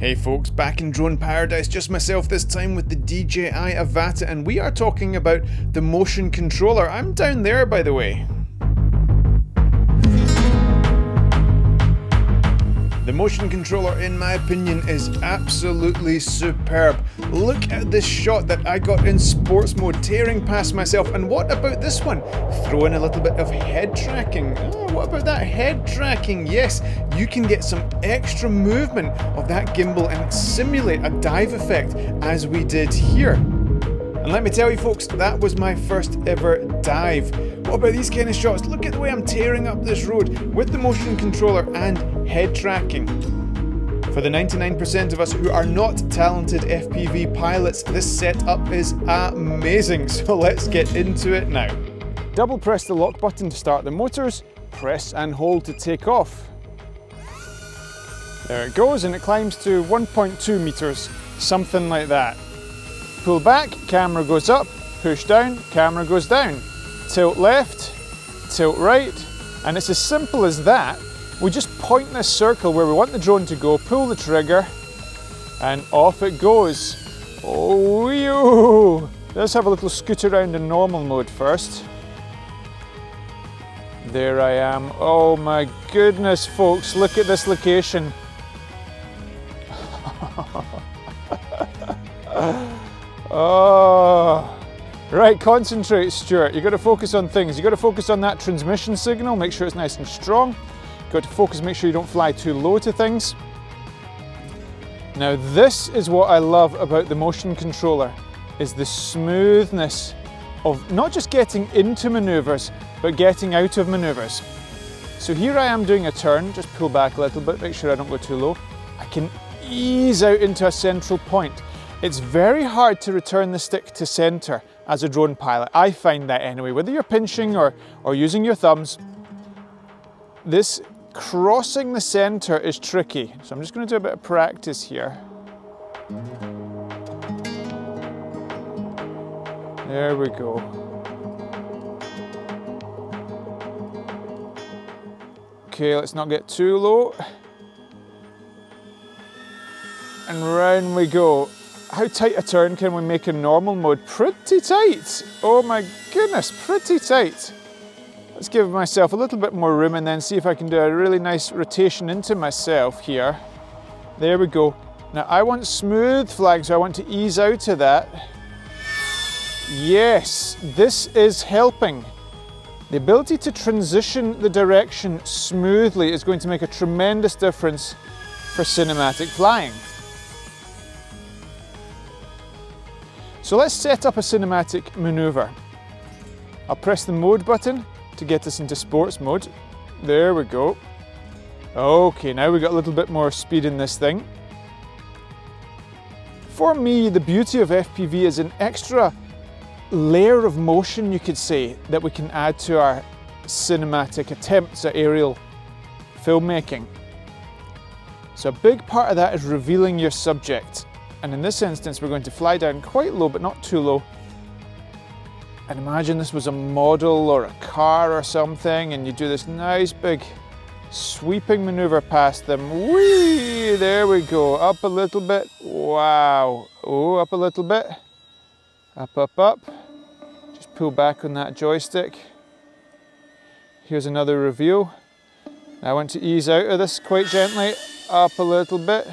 Hey folks, back in drone paradise, just myself this time with the DJI Avata, and we are talking about the motion controller. I'm down there, by the way. The motion controller, in my opinion, is absolutely superb. Look at this shot that I got in sports mode, tearing past myself. And what about this one? Throw in a little bit of head tracking. Oh, what about that head tracking? Yes, you can get some extra movement of that gimbal and simulate a dive effect as we did here. And let me tell you folks, that was my first ever dive. What about these kind of shots? Look at the way I'm tearing up this road with the motion controller and head tracking. For the 99% of us who are not talented FPV pilots, this setup is amazing, so let's get into it now. Double press the lock button to start the motors, press and hold to take off. There it goes and it climbs to 1.2 meters, something like that. Pull back, camera goes up, push down, camera goes down. Tilt left, tilt right, and it's as simple as that. We just point this circle where we want the drone to go, pull the trigger, and off it goes. Oh, yo! Let's have a little scoot around in normal mode first. There I am. Oh my goodness, folks, look at this location. Oh, right, concentrate, Stewart. You've got to focus on things. You've got to focus on that transmission signal, make sure it's nice and strong. Got to focus, make sure you don't fly too low to things. Now, this is what I love about the motion controller, is the smoothness of not just getting into maneuvers, but getting out of maneuvers. So here I am doing a turn, just pull back a little bit, make sure I don't go too low. I can ease out into a central point. It's very hard to return the stick to center as a drone pilot. I find that anyway, whether you're pinching or, or using your thumbs, this crossing the center is tricky. So I'm just gonna do a bit of practice here. There we go. Okay, let's not get too low. And round we go. How tight a turn can we make in normal mode? Pretty tight. Oh my goodness, pretty tight. Let's give myself a little bit more room and then see if I can do a really nice rotation into myself here. There we go. Now I want smooth flag, so I want to ease out of that. Yes, this is helping. The ability to transition the direction smoothly is going to make a tremendous difference for cinematic flying. So let's set up a cinematic maneuver. I'll press the mode button to get us into sports mode. There we go. Okay, now we've got a little bit more speed in this thing. For me, the beauty of FPV is an extra layer of motion, you could say, that we can add to our cinematic attempts at aerial filmmaking. So a big part of that is revealing your subject. And in this instance, we're going to fly down quite low, but not too low. And imagine this was a model or a car or something, and you do this nice big sweeping maneuver past them. Whee! There we go. Up a little bit. Wow. Oh, up a little bit. Up, up, up. Just pull back on that joystick. Here's another reveal. I want to ease out of this quite gently. Up a little bit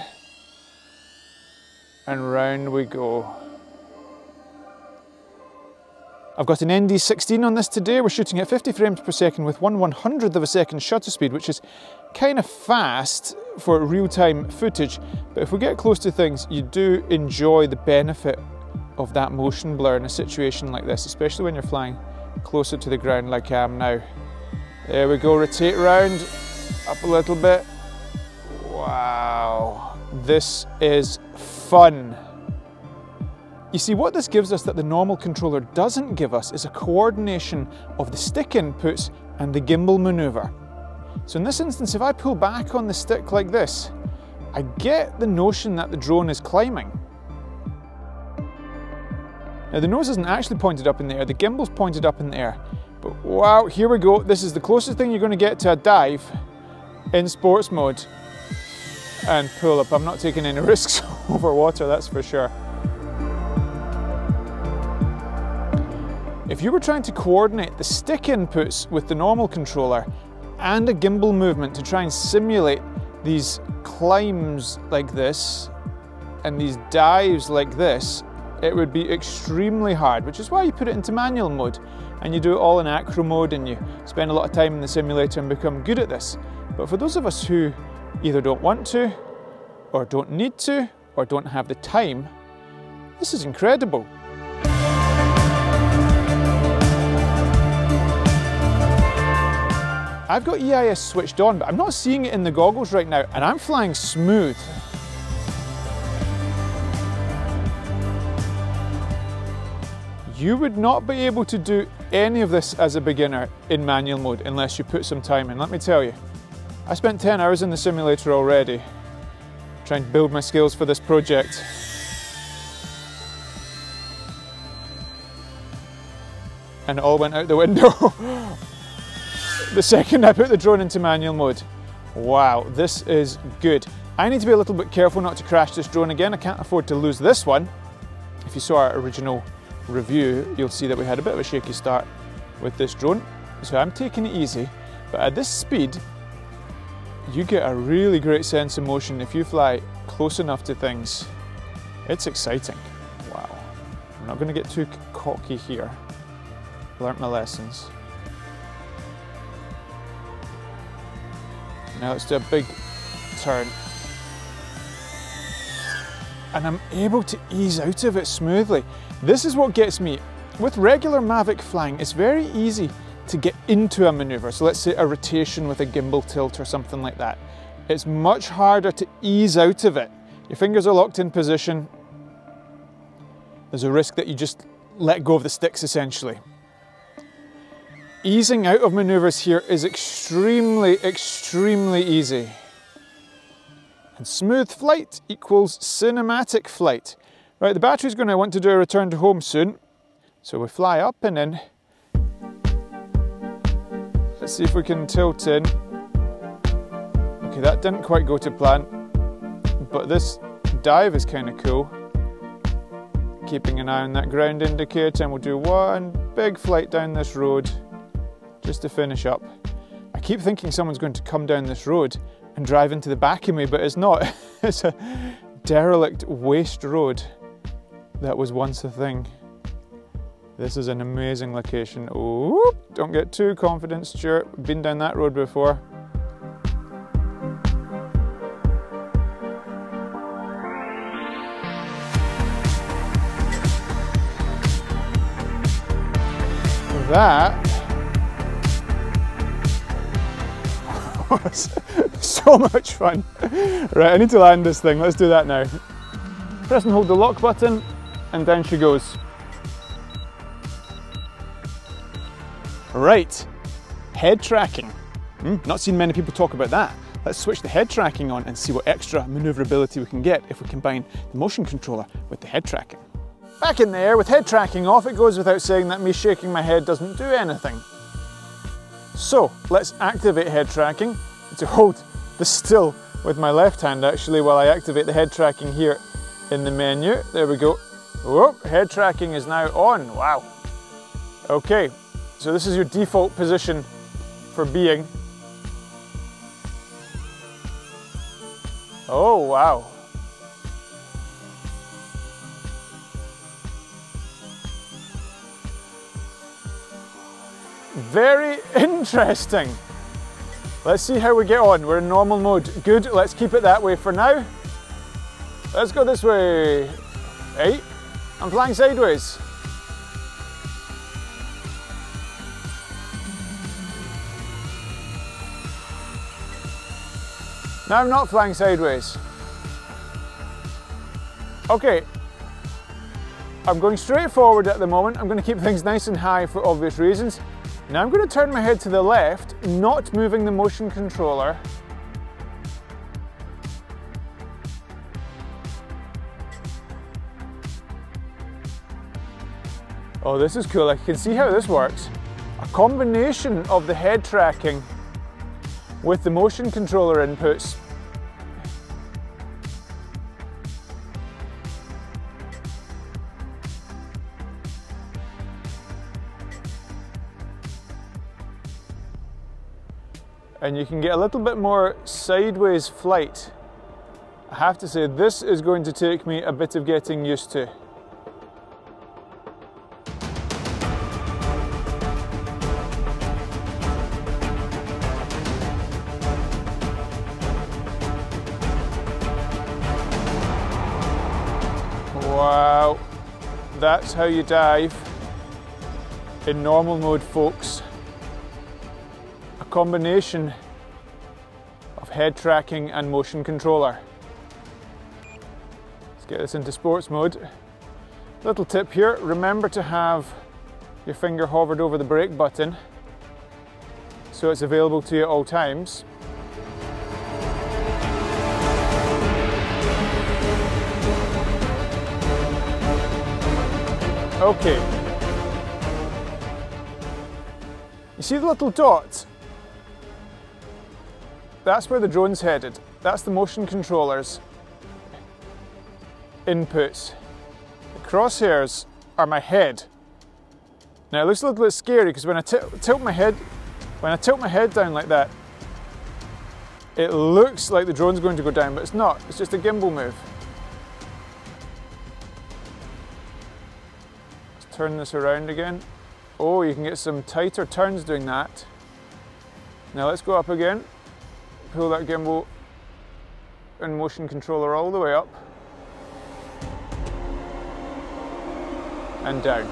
and round we go. I've got an ND16 on this today. We're shooting at 50 frames per second with 1 100th of a second shutter speed, which is kind of fast for real-time footage. But if we get close to things, you do enjoy the benefit of that motion blur in a situation like this, especially when you're flying closer to the ground like I am now. There we go, rotate round, up a little bit. Wow, this is fun. You see, what this gives us that the normal controller doesn't give us is a coordination of the stick inputs and the gimbal maneuver. So in this instance, if I pull back on the stick like this, I get the notion that the drone is climbing. Now the nose isn't actually pointed up in the air, the gimbal's pointed up in the air. But wow, here we go. This is the closest thing you're going to get to a dive in sports mode. and pull up. I'm not taking any risks over water, that's for sure. If you were trying to coordinate the stick inputs with the normal controller and a gimbal movement to try and simulate these climbs like this and these dives like this, it would be extremely hard, which is why you put it into manual mode and you do it all in acro mode and you spend a lot of time in the simulator and become good at this. But for those of us who either don't want to, or don't need to, or don't have the time, this is incredible. I've got EIS switched on, but I'm not seeing it in the goggles right now, and I'm flying smooth. You would not be able to do any of this as a beginner in manual mode unless you put some time in. Let me tell you, I spent 10 hours in the simulator already trying to build my skills for this project. And it all went out the window. the second I put the drone into manual mode. Wow, this is good. I need to be a little bit careful not to crash this drone again. I can't afford to lose this one. If you saw our original review, you'll see that we had a bit of a shaky start with this drone. So I'm taking it easy, but at this speed, you get a really great sense of motion if you fly close enough to things. It's exciting. Wow. I'm not going to get too cocky here. Learned my lessons. Now let's do a big turn. And I'm able to ease out of it smoothly. This is what gets me. With regular Mavic flying, it's very easy to get into a maneuver. So let's say a rotation with a gimbal tilt or something like that. It's much harder to ease out of it. Your fingers are locked in position. There's a risk that you just let go of the sticks essentially. Easing out of maneuvers here is extremely, extremely easy. And smooth flight equals cinematic flight. Right, the battery's going to want to do a return to home soon. So we fly up and in. Let's see if we can tilt in. Okay, that didn't quite go to plan. But this dive is kind of cool. Keeping an eye on that ground indicator and we'll do one big flight down this road just to finish up. I keep thinking someone's going to come down this road and drive into the back of me, but it's not. it's a derelict waste road that was once a thing. This is an amazing location. Oop, don't get too confident, Stewart. Been down that road before. That so much fun. Right, I need to land this thing. Let's do that now. Press and hold the lock button and down she goes. Right, head tracking. Hmm, not seen many people talk about that. Let's switch the head tracking on and see what extra maneuverability we can get if we combine the motion controller with the head tracking. Back in the air with head tracking off, it goes without saying that me shaking my head doesn't do anything. So let's activate head tracking to hold the still with my left hand actually while I activate the head tracking here in the menu. There we go. Whoop, head tracking is now on, wow. Okay, so this is your default position for being. Oh, wow. Very interesting. Let's see how we get on. We're in normal mode. Good, let's keep it that way for now. Let's go this way. Hey, I'm flying sideways. Now I'm not flying sideways. Okay, I'm going straight forward at the moment. I'm going to keep things nice and high for obvious reasons. Now I'm going to turn my head to the left, not moving the motion controller. Oh, this is cool. I can see how this works. A combination of the head tracking with the motion controller inputs and you can get a little bit more sideways flight. I have to say, this is going to take me a bit of getting used to. Wow, that's how you dive in normal mode, folks. Combination of head tracking and motion controller. Let's get this into sports mode. Little tip here, remember to have your finger hovered over the brake button so it's available to you at all times. Okay. You see the little dot? That's where the drone's headed. That's the motion controller's inputs. The crosshairs are my head. Now it looks a little bit scary because when I tilt my head, when I tilt my head down like that, it looks like the drone's going to go down, but it's not. It's just a gimbal move. Let's turn this around again. Oh, you can get some tighter turns doing that. Now let's go up again. Pull that gimbal and motion controller all the way up. And down.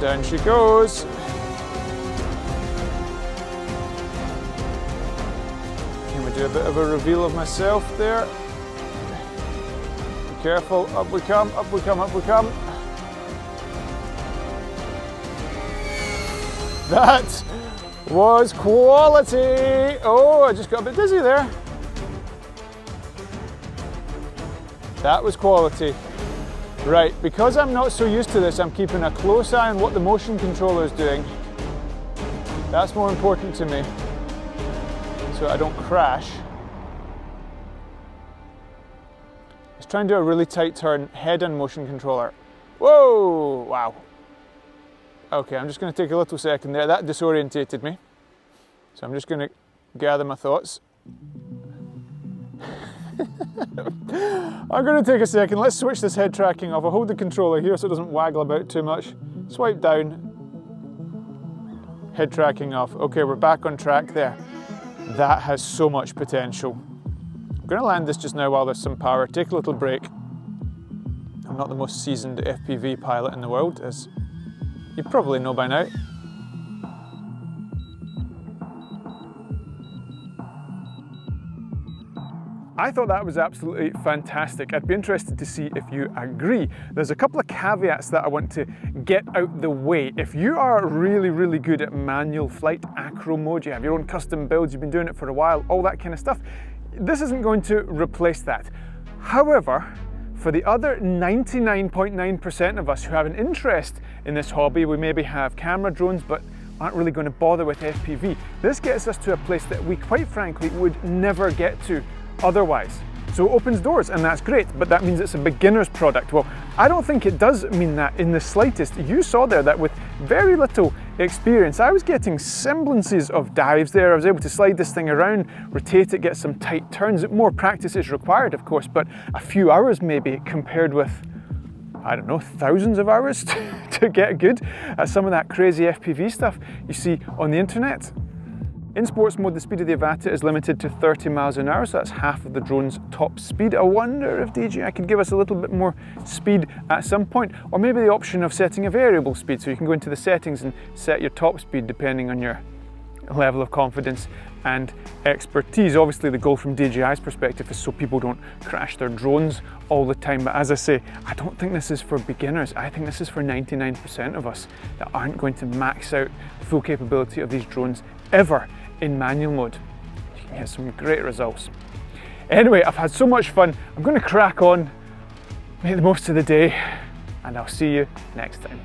Down she goes. Can we do a bit of a reveal of myself there? Be careful, up we come, up we come, up we come. That was quality. Oh, I just got a bit dizzy there. That was quality. Right, because I'm not so used to this, I'm keeping a close eye on what the motion controller is doing. That's more important to me, so I don't crash. Let's try and do a really tight turn, head and motion controller. Whoa, wow. Okay, I'm just gonna take a little second there. That disorientated me. So I'm just gonna gather my thoughts. I'm gonna take a second. Let's switch this head tracking off. I'll hold the controller here so it doesn't waggle about too much. Swipe down. Head tracking off. Okay, we're back on track there. That has so much potential. I'm going to land this just now while there's some power, take a little break. I'm not the most seasoned FPV pilot in the world, as you probably know by now. I thought that was absolutely fantastic. I'd be interested to see if you agree. There's a couple of caveats that I want to get out the way. If you are really, really good at manual flight, acro mode, you have your own custom builds, you've been doing it for a while, all that kind of stuff, this isn't going to replace that. However, for the other 99.9% of us who have an interest in this hobby, we maybe have camera drones but aren't really going to bother with FPV. This gets us to a place that we quite frankly would never get to otherwise. So it opens doors and that's great, but that means it's a beginner's product. Well, I don't think it does mean that in the slightest. You saw there that with very little experience, I was getting semblances of dives there. I was able to slide this thing around, rotate it, get some tight turns. More practice is required, of course, but a few hours maybe compared with I don't know, thousands of hours to, get good at some of that crazy FPV stuff you see on the internet. In sports mode, the speed of the Avata is limited to 30 miles an hour, so that's half of the drone's top speed. I wonder if DJI could give us a little bit more speed at some point, or maybe the option of setting a variable speed, so you can go into the settings and set your top speed depending on your level of confidence and expertise. Obviously the goal from DJI's perspective is so people don't crash their drones all the time. But as I say, I don't think this is for beginners. I think this is for 99% of us that aren't going to max out the full capability of these drones ever in manual mode. You can get some great results. Anyway, I've had so much fun. I'm going to crack on, make the most of the day, and I'll see you next time.